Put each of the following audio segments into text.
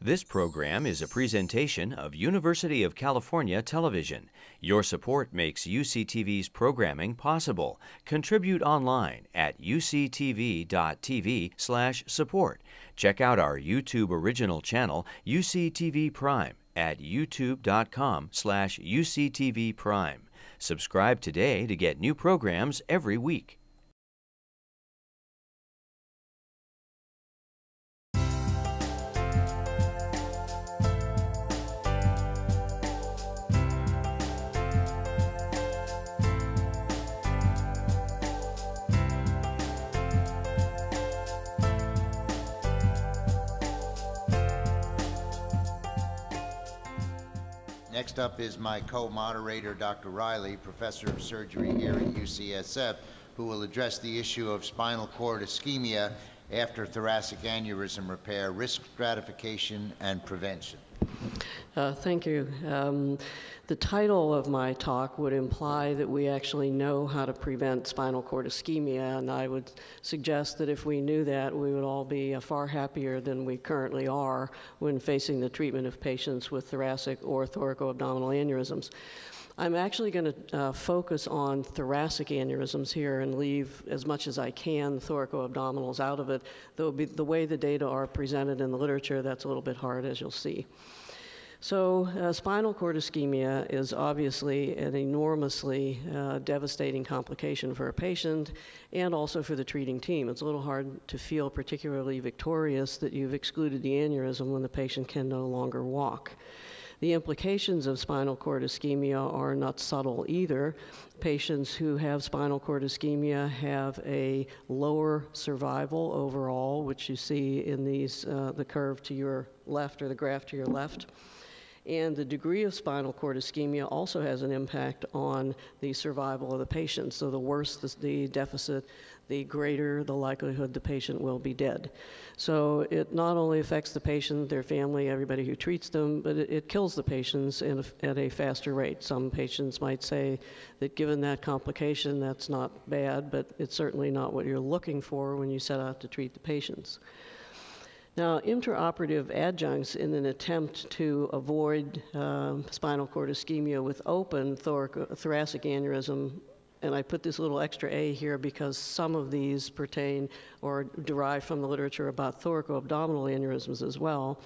This program is a presentation of University of California Television. Your support makes UCTV's programming possible. Contribute online at uctv.tv/support. Check out our YouTube original channel UCTV Prime at youtube.com/uctvprime. Subscribe today to get new programs every week. Next up is my co-moderator, Dr. Reilly, professor of surgery here at UCSF, who will address the issue of spinal cord ischemia after thoracic aneurysm repair, risk stratification, and prevention. Uh, thank you. Um, the title of my talk would imply that we actually know how to prevent spinal cord ischemia, and I would suggest that if we knew that, we would all be uh, far happier than we currently are when facing the treatment of patients with thoracic or thoracoabdominal aneurysms. I'm actually going to uh, focus on thoracic aneurysms here and leave as much as I can thoracoabdominals out of it, though the way the data are presented in the literature, that's a little bit hard, as you'll see. So, uh, spinal cord ischemia is obviously an enormously uh, devastating complication for a patient and also for the treating team. It's a little hard to feel particularly victorious that you've excluded the aneurysm when the patient can no longer walk. The implications of spinal cord ischemia are not subtle either. Patients who have spinal cord ischemia have a lower survival overall, which you see in these, uh, the curve to your left or the graph to your left. And the degree of spinal cord ischemia also has an impact on the survival of the patient. So the worse the, the deficit, the greater the likelihood the patient will be dead. So it not only affects the patient, their family, everybody who treats them, but it, it kills the patients a, at a faster rate. Some patients might say that given that complication, that's not bad, but it's certainly not what you're looking for when you set out to treat the patients. Now, intraoperative adjuncts in an attempt to avoid um, spinal cord ischemia with open thoracic aneurysm, and I put this little extra A here because some of these pertain or derive from the literature about thoracoabdominal aneurysms as well,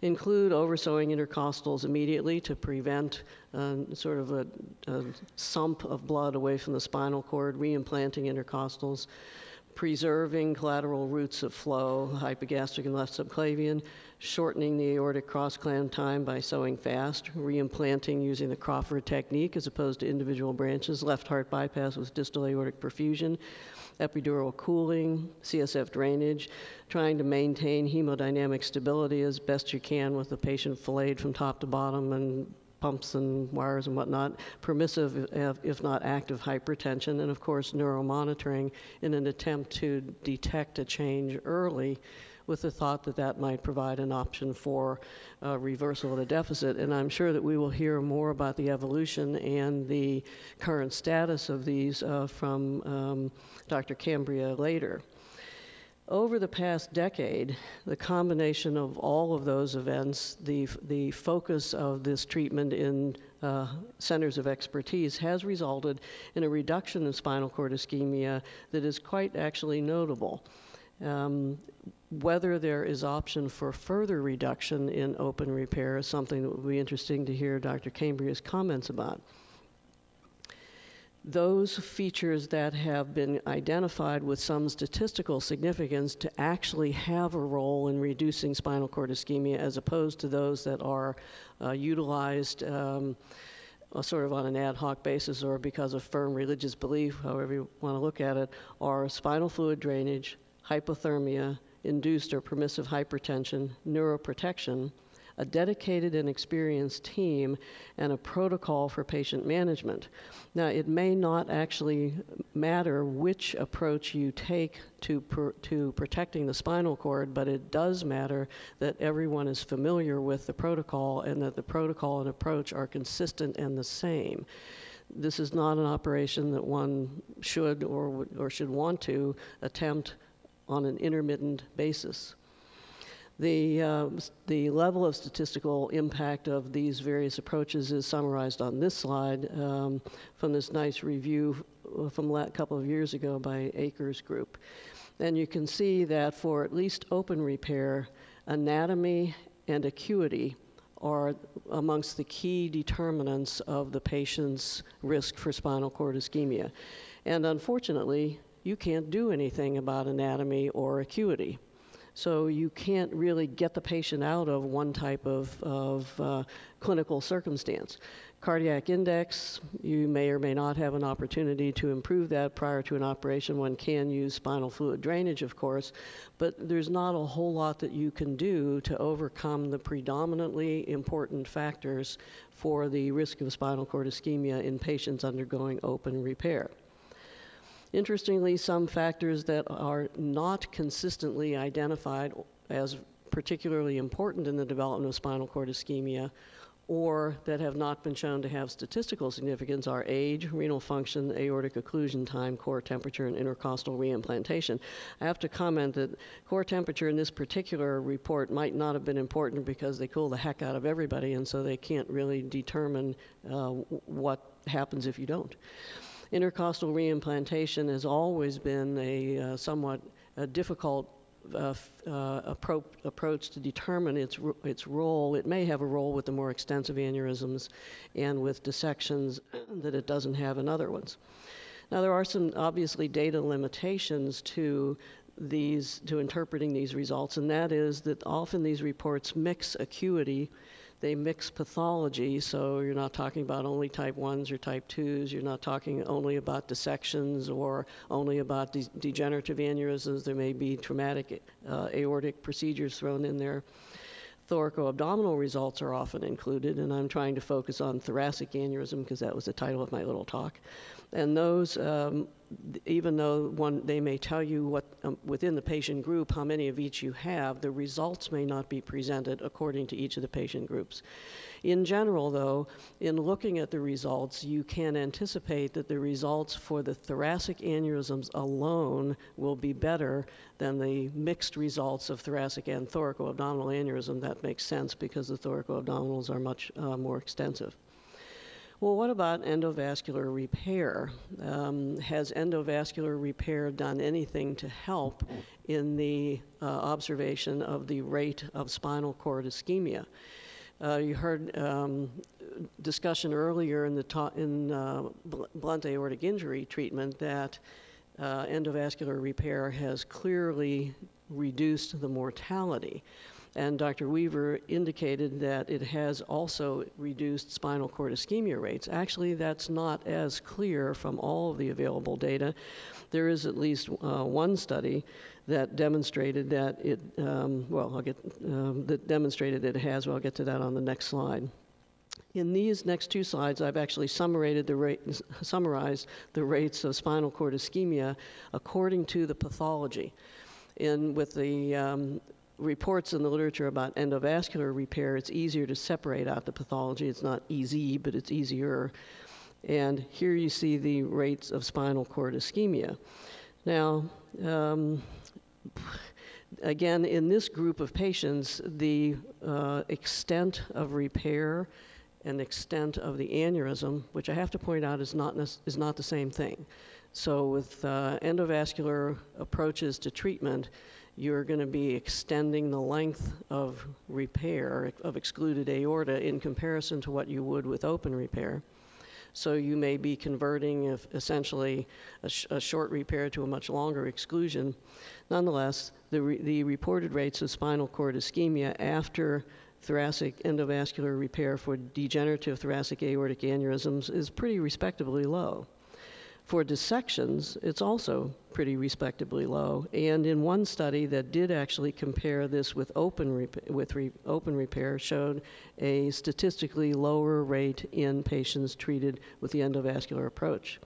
include oversewing intercostals immediately to prevent uh, sort of a, a sump of blood away from the spinal cord, reimplanting intercostals preserving collateral routes of flow, hypogastric and left subclavian, shortening the aortic cross-clamp time by sewing fast, reimplanting using the Crawford technique as opposed to individual branches, left heart bypass with distal aortic perfusion, epidural cooling, CSF drainage, trying to maintain hemodynamic stability as best you can with the patient filleted from top to bottom and pumps and wires and whatnot, permissive, if not active, hypertension, and of course, neuromonitoring in an attempt to detect a change early with the thought that that might provide an option for uh, reversal of the deficit. And I'm sure that we will hear more about the evolution and the current status of these uh, from um, Dr. Cambria later. Over the past decade, the combination of all of those events, the, the focus of this treatment in uh, centers of expertise has resulted in a reduction in spinal cord ischemia that is quite actually notable. Um, whether there is option for further reduction in open repair is something that would be interesting to hear Dr. Cambria's comments about those features that have been identified with some statistical significance to actually have a role in reducing spinal cord ischemia as opposed to those that are uh, utilized um, uh, sort of on an ad hoc basis or because of firm religious belief, however you want to look at it, are spinal fluid drainage, hypothermia, induced or permissive hypertension, neuroprotection, a dedicated and experienced team, and a protocol for patient management. Now, it may not actually matter which approach you take to, to protecting the spinal cord, but it does matter that everyone is familiar with the protocol and that the protocol and approach are consistent and the same this is not an operation that one should or, or should want to attempt on an intermittent basis. The, uh, the level of statistical impact of these various approaches is summarized on this slide um, from this nice review uh, from a couple of years ago by Acher's Group. And you can see that for at least open repair, anatomy and acuity are amongst the key determinants of the patient's risk for spinal cord ischemia. And unfortunately, you can't do anything about anatomy or acuity. So you can't really get the patient out of one type of, of uh, clinical circumstance. Cardiac index, you may or may not have an opportunity to improve that prior to an operation. One can use spinal fluid drainage, of course, but there's not a whole lot that you can do to overcome the predominantly important factors for the risk of spinal cord ischemia in patients undergoing open repair. Interestingly, some factors that are not consistently identified as particularly important in the development of spinal cord ischemia or that have not been shown to have statistical significance are age, renal function, aortic occlusion time, core temperature, and intercostal reimplantation. I have to comment that core temperature in this particular report might not have been important because they cool the heck out of everybody, and so they can't really determine uh, what happens if you don't. Intercostal reimplantation has always been a uh, somewhat uh, difficult uh, uh, appro- approach to determine its, its role. It may have a role with the more extensive aneurysms and with dissections that it doesn't have in other ones. Now, there are some obviously data limitations to these, to interpreting these results, and that is that often these reports mix acuity they mix pathology, so you're not talking about only type 1s or type 2s. You're not talking only about dissections or only about de- degenerative aneurysms. There may be traumatic uh, aortic procedures thrown in there. Thoracoabdominal results are often included, and I'm trying to focus on thoracic aneurysm because that was the title of my little talk. And those, um, even though one, they may tell you what um, within the patient group how many of each you have, the results may not be presented according to each of the patient groups. In general, though, in looking at the results, you can anticipate that the results for the thoracic aneurysms alone will be better than the mixed results of thoracic and thoracoabdominal aneurysm. That makes sense because the thoracoabdominals are much uh, more extensive. Well, what about endovascular repair? Um, has endovascular repair done anything to help in the uh, observation of the rate of spinal cord ischemia? Uh, you heard um, discussion earlier in the in uh, bl- blunt aortic injury treatment that uh, endovascular repair has clearly reduced the mortality. And Dr. Weaver indicated that it has also reduced spinal cord ischemia rates. Actually, that's not as clear from all of the available data. There is at least uh, one study that demonstrated that it, um, well, I'll get, um, that demonstrated it has, well, I'll get to that on the next slide. In these next two slides, I've actually summarized the, rate, summarized the rates of spinal cord ischemia according to the pathology. In, with the um, reports in the literature about endovascular repair, it's easier to separate out the pathology. It's not easy, but it's easier. And here you see the rates of spinal cord ischemia. Now, um, again, in this group of patients, the uh, extent of repair and extent of the aneurysm, which I have to point out is not, is not the same thing. So, with uh, endovascular approaches to treatment, you're going to be extending the length of repair of excluded aorta in comparison to what you would with open repair. So you may be converting if essentially a, sh- a short repair to a much longer exclusion. Nonetheless, the, re- the reported rates of spinal cord ischemia after thoracic endovascular repair for degenerative thoracic aortic aneurysms is pretty respectably low. For dissections, it's also pretty respectably low. And in one study that did actually compare this with open, with re- open repair, showed a statistically lower rate in patients treated with the endovascular approach.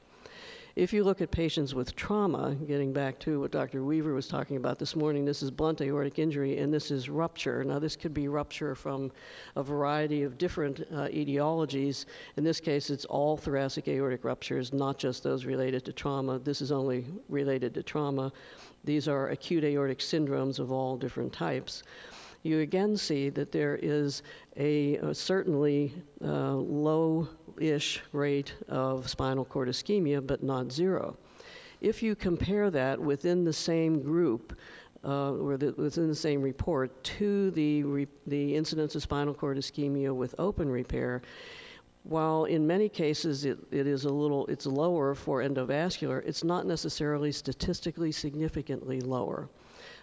If you look at patients with trauma, getting back to what Dr. Weaver was talking about this morning, this is blunt aortic injury and this is rupture. Now, this could be rupture from a variety of different uh, etiologies. In this case, it's all thoracic aortic ruptures, not just those related to trauma. This is only related to trauma. These are acute aortic syndromes of all different types. you again see that there is a, a certainly uh, low-ish rate of spinal cord ischemia, but not zero. If you compare that within the same group, uh, or the, within the same report, to the, re, the incidence of spinal cord ischemia with open repair, while in many cases it, it is a little it's lower for endovascular, it's not necessarily statistically significantly lower.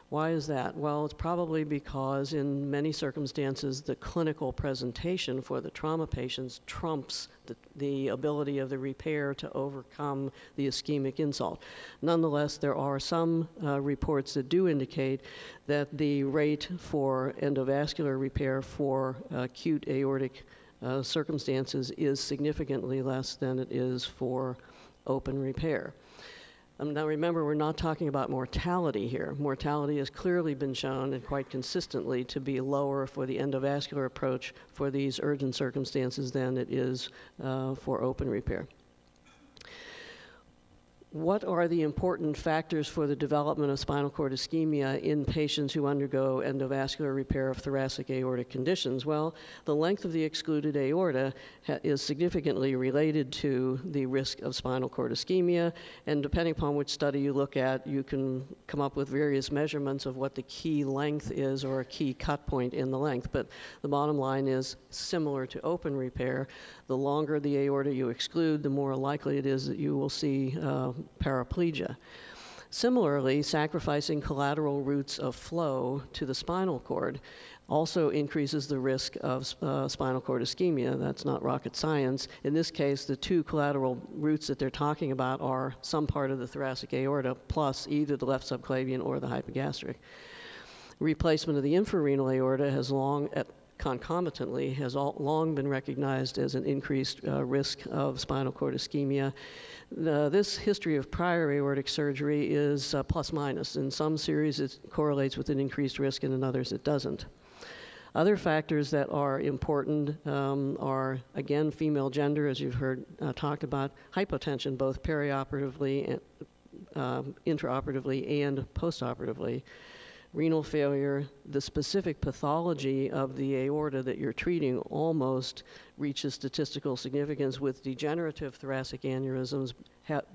Why is that? Well, it's probably because in many circumstances the clinical presentation for the trauma patients trumps the, the ability of the repair to overcome the ischemic insult. Nonetheless, there are some uh, reports that do indicate that the rate for endovascular repair for acute aortic uh, circumstances is significantly less than it is for open repair. Um, now remember, we're not talking about mortality here. Mortality has clearly been shown and quite consistently to be lower for the endovascular approach for these urgent circumstances than it is uh, for open repair what are the important factors for the development of spinal cord ischemia in patients who undergo endovascular repair of thoracic aortic conditions? Well, the length of the excluded aorta is significantly related to the risk of spinal cord ischemia, and depending upon which study you look at, you can come up with various measurements of what the key length is or a key cut point in the length. But the bottom line is similar to open repair. The longer the aorta you exclude, the more likely it is that you will see uh, paraplegia. Similarly, sacrificing collateral routes of flow to the spinal cord also increases the risk of uh, spinal cord ischemia. That's not rocket science. In this case, the two collateral routes that they're talking about are some part of the thoracic aorta plus either the left subclavian or the hypogastric. Replacement of the infrarenal aorta has long, at concomitantly has all, long been recognized as an increased uh, risk of spinal cord ischemia. The, this history of prior aortic surgery is uh, plus minus. In some series, it correlates with an increased risk, and in others, it doesn't. Other factors that are important um, are, again, female gender, as you've heard uh, talked about, hypotension, both perioperatively, and, um, intraoperatively, and postoperatively renal failure, the specific pathology of the aorta that you're treating almost reaches statistical significance with degenerative thoracic aneurysms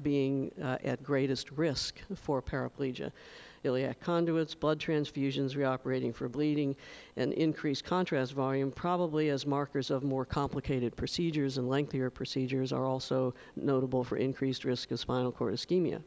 being uh, at greatest risk for paraplegia. Iliac conduits, blood transfusions, reoperating for bleeding, and increased contrast volume, probably as markers of more complicated procedures and lengthier procedures, are also notable for increased risk of spinal cord ischemia.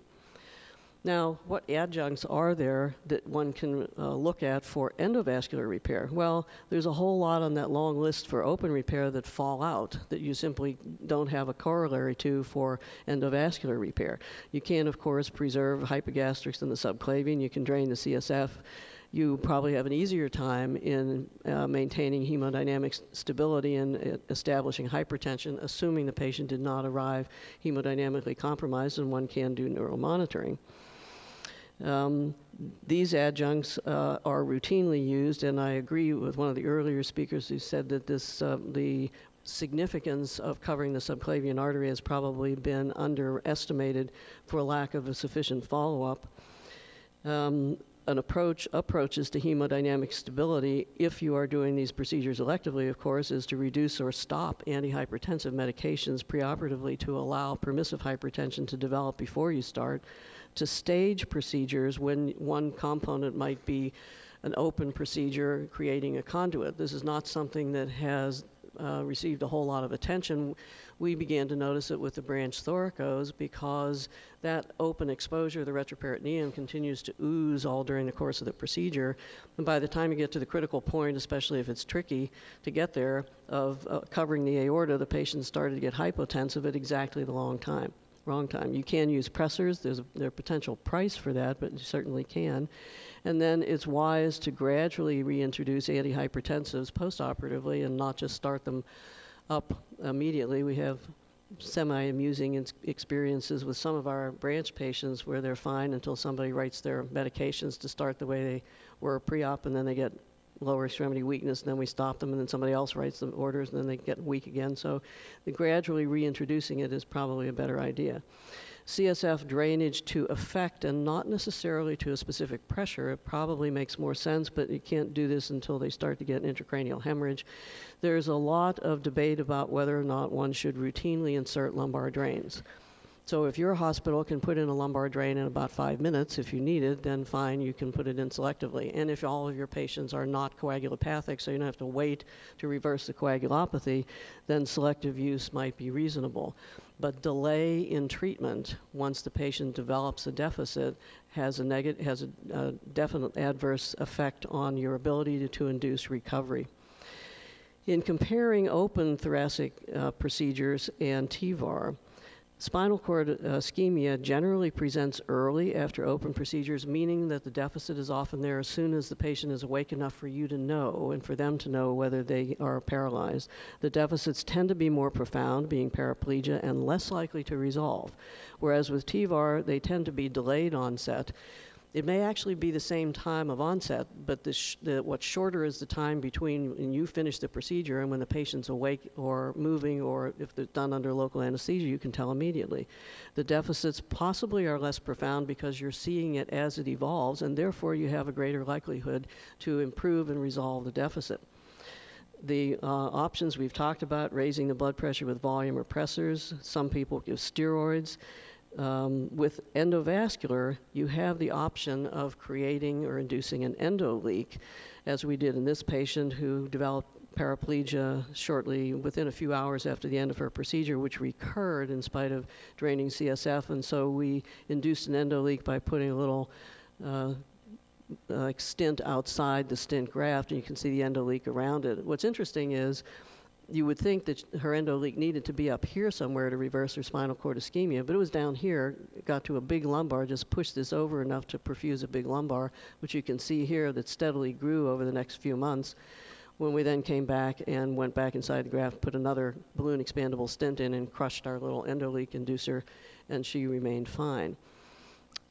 Now, what adjuncts are there that one can uh, look at for endovascular repair? Well, there's a whole lot on that long list for open repair that fall out that you simply don't have a corollary to for endovascular repair. You can, of course, preserve hypogastrics in the subclavian. You can drain the CSF. You probably have an easier time in uh, maintaining hemodynamic stability and uh, establishing hypertension, assuming the patient did not arrive hemodynamically compromised, and one can do neuromonitoring. Um, these adjuncts uh, are routinely used, and I agree with one of the earlier speakers who said that this uh, the significance of covering the subclavian artery has probably been underestimated for lack of a sufficient follow-up. Um, an approach approaches to hemodynamic stability if you are doing these procedures electively of course is to reduce or stop antihypertensive medications preoperatively to allow permissive hypertension to develop before you start to stage procedures when one component might be an open procedure creating a conduit. This is not something that has uh, received a whole lot of attention. We began to notice it with the branch thoracos because that open exposure, the retroperitoneum, continues to ooze all during the course of the procedure. And by the time you get to the critical point, especially if it's tricky to get there, of uh, covering the aorta, the patient started to get hypotensive at exactly the long time wrong time. You can use pressors. There's a, there's a potential price for that, but you certainly can. And then it's wise to gradually reintroduce antihypertensives postoperatively and not just start them up immediately. We have semi-amusing experiences with some of our branch patients where they're fine until somebody writes their medications to start the way they were pre-op and then they get lower extremity weakness, and then we stop them, and then somebody else writes the orders, and then they get weak again. So the gradually reintroducing it is probably a better idea. CSF drainage to effect and not necessarily to a specific pressure. It probably makes more sense, but you can't do this until they start to get intracranial hemorrhage. There's a lot of debate about whether or not one should routinely insert lumbar drains. So if your hospital can put in a lumbar drain in about five minutes, if you need it, then fine, you can put it in selectively. And if all of your patients are not coagulopathic, so you don't have to wait to reverse the coagulopathy, then selective use might be reasonable. But delay in treatment once the patient develops a deficit has a negative, has a, a definite adverse effect on your ability to, to induce recovery. In comparing open thoracic uh, procedures and TEVAR, Spinal cord uh, ischemia generally presents early after open procedures, meaning that the deficit is often there as soon as the patient is awake enough for you to know and for them to know whether they are paralyzed. The deficits tend to be more profound, being paraplegia, and less likely to resolve. Whereas with TEVAR, they tend to be delayed onset, it may actually be the same time of onset, but sh- the, what's shorter is the time between when you finish the procedure and when the patient's awake or moving, or if they're done under local anesthesia, you can tell immediately. The deficits possibly are less profound because you're seeing it as it evolves, and therefore you have a greater likelihood to improve and resolve the deficit. The uh, options we've talked about raising the blood pressure with volume repressors, some people give steroids. Um, with endovascular, you have the option of creating or inducing an endo leak, as we did in this patient who developed paraplegia shortly within a few hours after the end of her procedure, which recurred in spite of draining CSF. And so we induced an endo leak by putting a little uh, uh, stent outside the stent graft, and you can see the endo leak around it. What's interesting is you would think that her endo leak needed to be up here somewhere to reverse her spinal cord ischemia, but it was down here, got to a big lumbar, just pushed this over enough to perfuse a big lumbar, which you can see here that steadily grew over the next few months. When we then came back and went back inside the graft, put another balloon expandable stent in and crushed our little endo leak inducer, and she remained fine.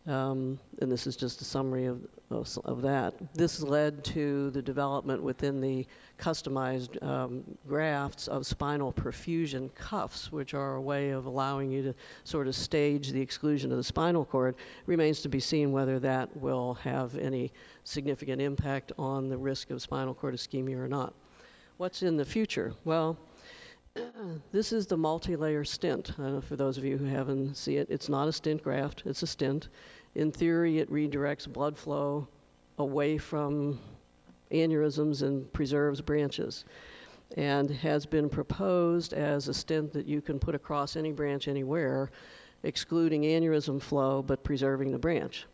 Um, and this is just a summary of, of, of, that. This led to the development within the customized um, grafts of spinal perfusion cuffs, which are a way of allowing you to sort of stage the exclusion of the spinal cord. Remains to be seen whether that will have any significant impact on the risk of spinal cord ischemia or not. What's in the future? Well, this is the multi-layer stent. For those of you who haven't seen it, it's not a stent graft, it's a stent. In theory, it redirects blood flow away from aneurysms and preserves branches and has been proposed as a stent that you can put across any branch anywhere, excluding aneurysm flow but preserving the branch.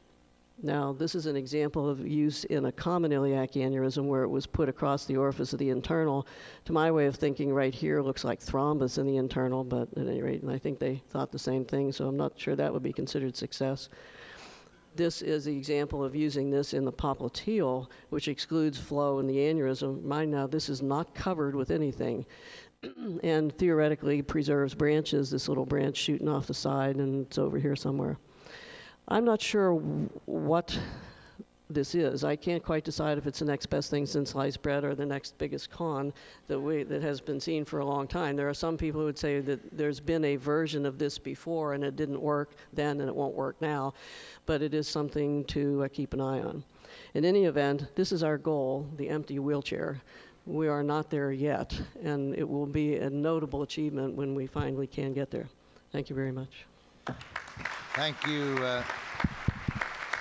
Now, this is an example of use in a common iliac aneurysm where it was put across the orifice of the internal. To my way of thinking, right here looks like thrombus in the internal, but at any rate, and I think they thought the same thing, so I'm not sure that would be considered success this is the example of using this in the popliteal, which excludes flow in the aneurysm. Mind now, this is not covered with anything and theoretically preserves branches, this little branch shooting off the side, and it's over here somewhere. I'm not sure what this is. I can't quite decide if it's the next best thing since sliced bread or the next biggest con that we that has been seen for a long time. There are some people who would say that there's been a version of this before and it didn't work then and it won't work now, but it is something to uh, keep an eye on. In any event, this is our goal, the empty wheelchair. We are not there yet, and it will be a notable achievement when we finally can get there. Thank you very much. Thank you. Uh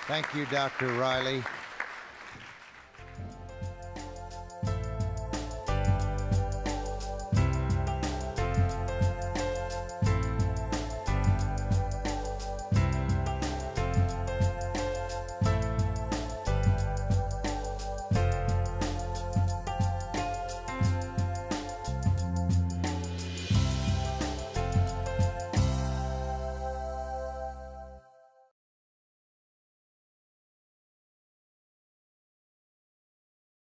Thank you, Dr. Reilly.